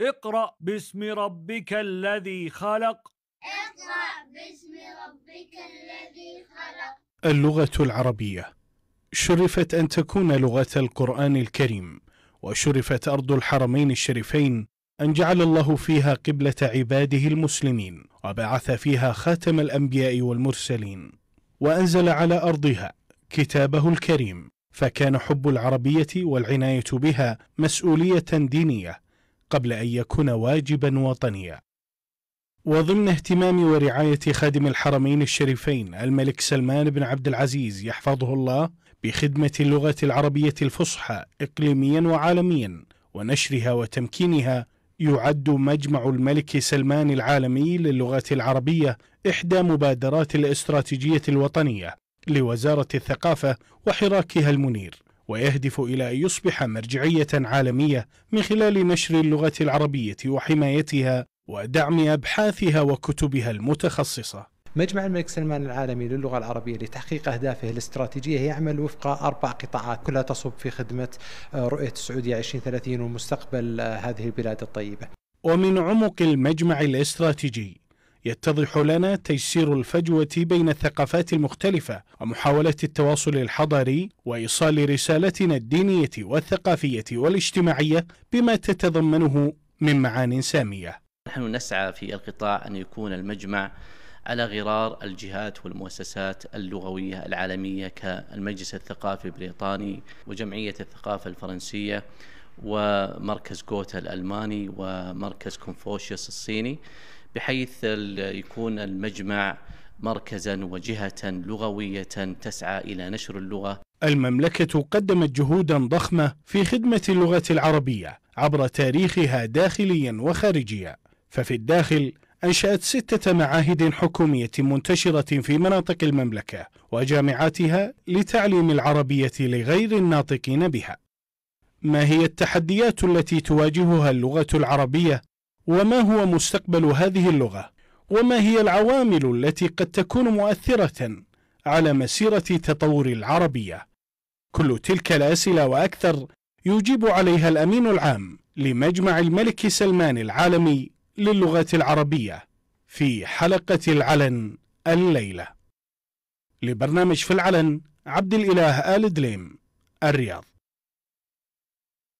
اقرأ باسم ربك الذي خلق. اقرأ باسم ربك الذي خلق. اللغة العربية. شرفت أن تكون لغة القرآن الكريم وشرفت أرض الحرمين الشريفين أن جعل الله فيها قبلة عباده المسلمين وبعث فيها خاتم الأنبياء والمرسلين وأنزل على أرضها كتابه الكريم فكان حب العربية والعناية بها مسؤولية دينية. قبل أن يكون واجبا وطنيا. وضمن اهتمام ورعاية خادم الحرمين الشريفين الملك سلمان بن عبد العزيز يحفظه الله بخدمة اللغة العربية الفصحى إقليميا وعالميا ونشرها وتمكينها يعد مجمع الملك سلمان العالمي للغات العربية إحدى مبادرات الاستراتيجية الوطنية لوزارة الثقافة وحراكها المنير. ويهدف إلى أن يصبح مرجعية عالمية من خلال نشر اللغة العربية وحمايتها ودعم أبحاثها وكتبها المتخصصة. مجمع الملك سلمان العالمي للغة العربية لتحقيق أهدافه الاستراتيجية يعمل وفق أربع قطاعات كلها تصب في خدمة رؤية السعودية 2030 ومستقبل هذه البلاد الطيبة. ومن عمق المجمع الاستراتيجي يتضح لنا تيسير الفجوة بين الثقافات المختلفة ومحاولة التواصل الحضاري وإيصال رسالتنا الدينية والثقافية والاجتماعية بما تتضمنه من معان سامية. نحن نسعى في القطاع أن يكون المجمع على غرار الجهات والمؤسسات اللغوية العالمية كالمجلس الثقافي البريطاني وجمعية الثقافة الفرنسية ومركز جوتا الألماني ومركز كونفوشيوس الصيني بحيث يكون المجمع مركزا وجهة لغوية تسعى إلى نشر اللغة المملكة قدمت جهودا ضخمة في خدمة اللغة العربية عبر تاريخها داخليا وخارجيا ففي الداخل أنشأت ستة معاهد حكومية منتشرة في مناطق المملكة وجامعاتها لتعليم العربية لغير الناطقين بها. ما هي التحديات التي تواجهها اللغة العربية؟ وما هو مستقبل هذه اللغة؟ وما هي العوامل التي قد تكون مؤثرة على مسيرة تطور العربية؟ كل تلك الأسئلة وأكثر يجيب عليها الأمين العام لمجمع الملك سلمان العالمي للغة العربية في حلقة العلن الليلة لبرنامج في العلن عبد الإله آل دليم الرياض